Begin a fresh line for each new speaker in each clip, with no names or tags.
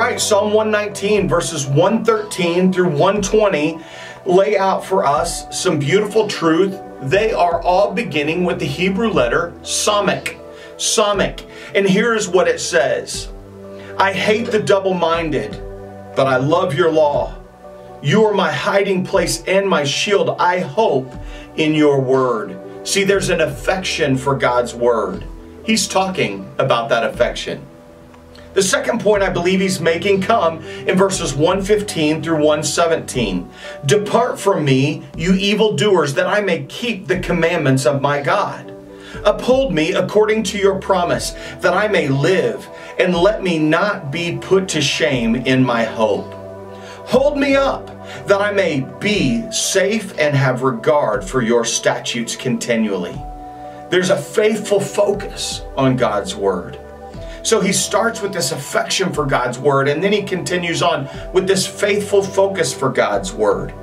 right, Psalm 119, verses 113 through 120 lay out for us some beautiful truth. They are all beginning with the Hebrew letter Samekh. Samekh. And here's what it says I hate the double minded, but I love your law. You are my hiding place and my shield. I hope in your word. See, there's an affection for God's word. He's talking about that affection. The second point I believe he's making come in verses 115 through 117. Depart from me, you evildoers, that I may keep the commandments of my God. Uphold me according to your promise, that I may live, and let me not be put to shame in my hope. Hold me up, that I may be safe and have regard for your statutes continually. There's a faithful focus on God's word. So he starts with this affection for God's word, and then he continues on with this faithful focus for God's word.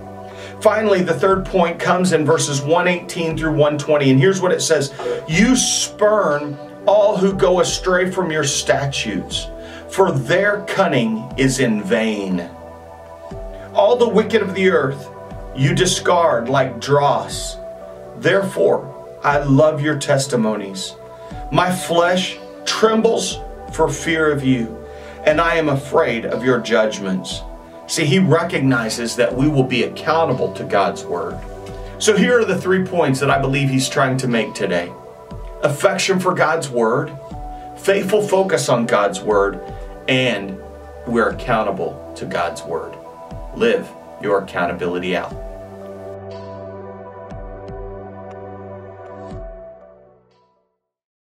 Finally, the third point comes in verses 118 through 120, and here's what it says You spurn all who go astray from your statutes, for their cunning is in vain. All the wicked of the earth you discard like dross. Therefore, I love your testimonies. My flesh trembles for fear of you, and I am afraid of your judgments. See, he recognizes that we will be accountable to God's word. So here are the three points that I believe he's trying to make today affection for God's word, faithful focus on God's word, and we're accountable to God's word. Live your accountability out.